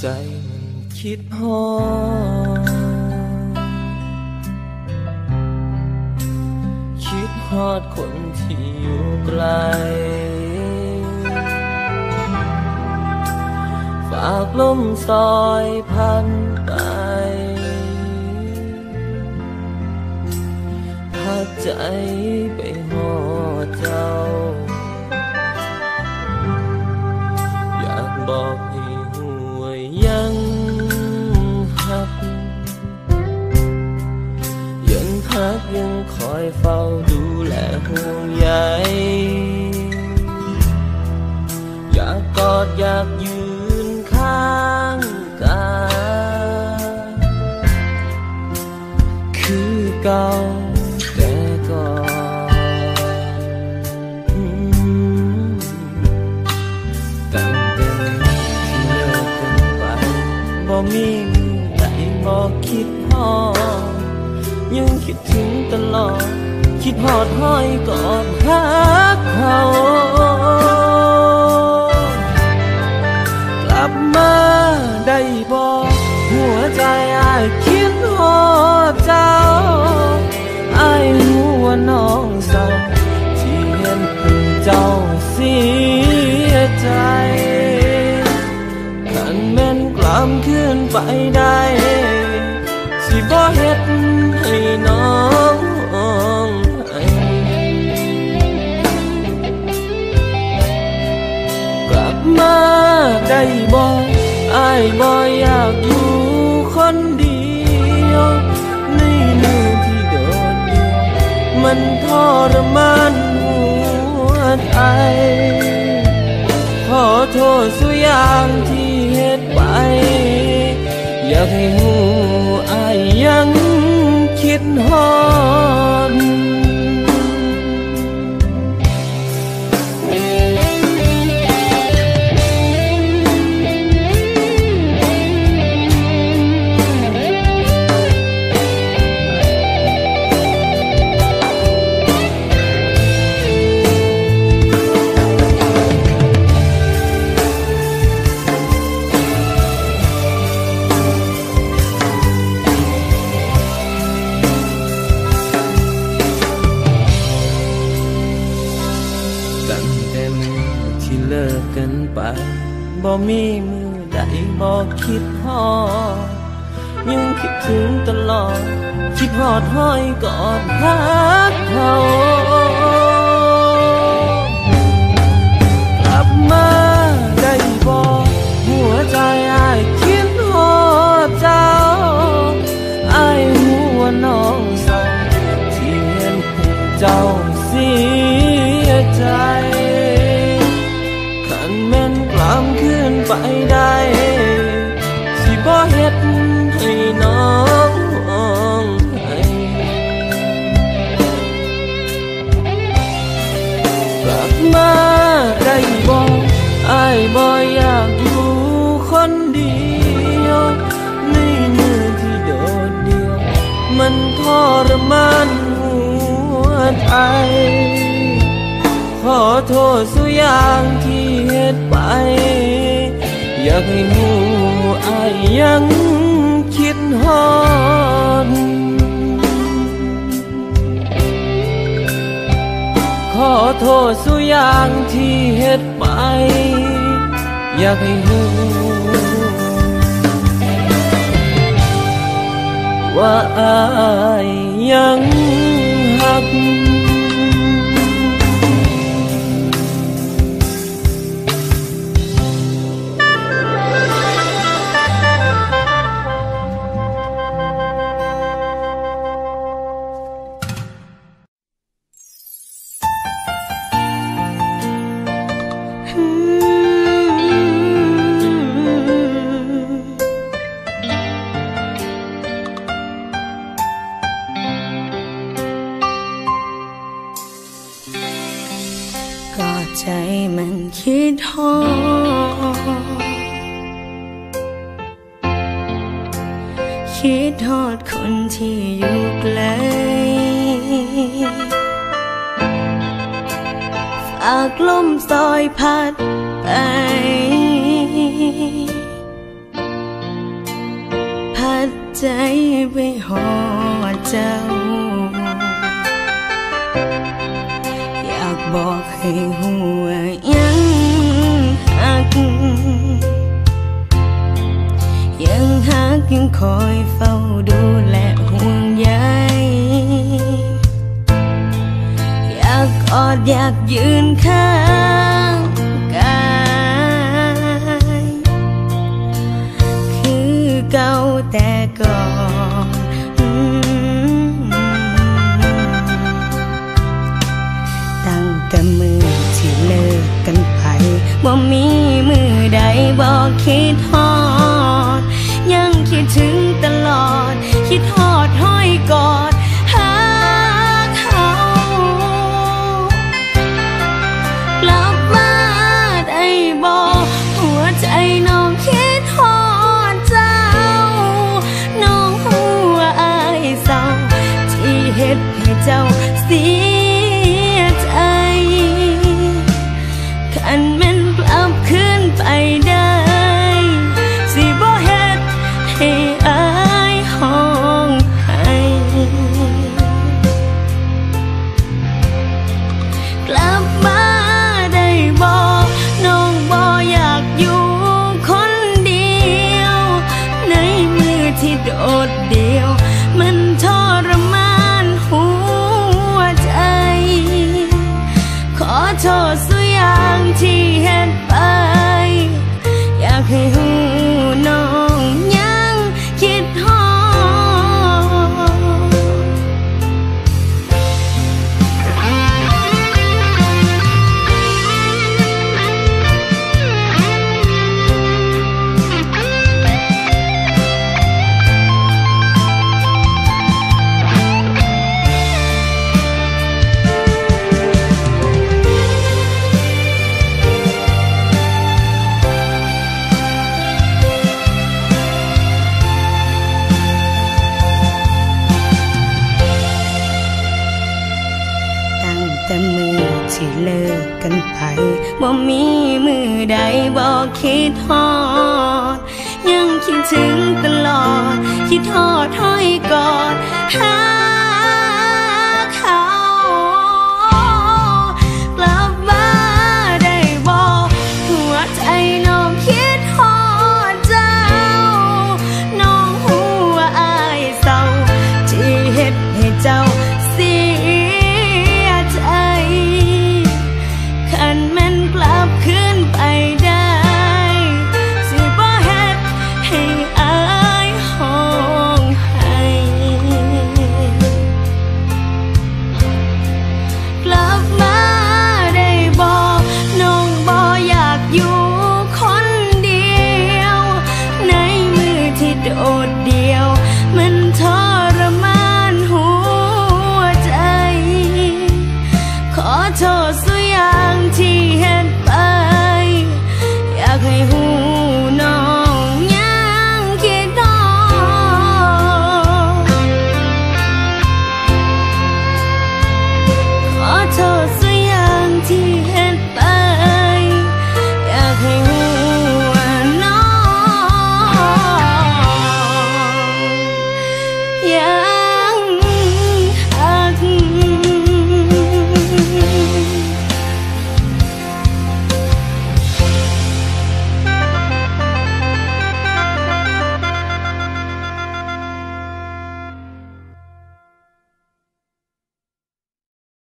ใจมันคิดฮอดคิดฮอดคนที่อยู่ไกล ฝากลมซอยพันไปพาใจไปหอดเจ้า ยังคอยเฝ้าดูแลห่วงใยอยากกอดอยากยืนข้างกายคือเก่าแต่ก่อนตั้งแต่ที่เลิกกันไปบ่มีมือใดบ่คิดพอยังคิดถึง ลอด คิดหอดห้อยกอดหักเขากลับมาได้บอกหัวใจอายคิดฮอดเจ้าอายหัวน้องเศร้าที่เห็นผู้เจ้าเสียใจขันแม่นกลับคืนไปได้สิบ่เฮ็ด บ่อายบ่อยากอยู่คนเดียว ในมือที่โดดเดี่ยวมันทรมานหัวใจขอโทษสุยางที่เฮ็ดไป อยากให้หูอายยังคิดฮอ เลิกกันไปบ่มีมือใดบ่คิดฮอดยังคิดถึงตลอด คิดฮอดห้อยกอดหักเขา รมานหัวใจขอโทษสุอย่างที่เฮ็ดไป อยากให้หูอายยังคิดฮอดขอโทษสุอย่างที่เฮ็ดไป อยากให้หู ว่าอา คิดทอดคนที่อยู่ไกลฝากลมซอยพัดไป พัดใจไปหอเจ้า อยากบอกให้หัวยังหัก ยังคอยเฝ้าดูแลห่วงใยอยากกอดอยากยืนข้างกายคือเก่าแต่ก่อนตั้งแต่มือที่เลิกกันไปบ่มีมือใดบอกคิดฮอ ตลอด คิดฮอดห้อยกอดหาเขากลับมาได้บอกหัวใจน้องคิดฮอดเจ้า น้องหัวอายเศร้าที่เฮ็ดให้เจ้าเสียใจคันแมั ดดเดี แต่มือที่เลิกกันไปบ่มีมือใดบอกคิดทอด ยังคิดถึงตลอด คิดทอดห้อยกอดหา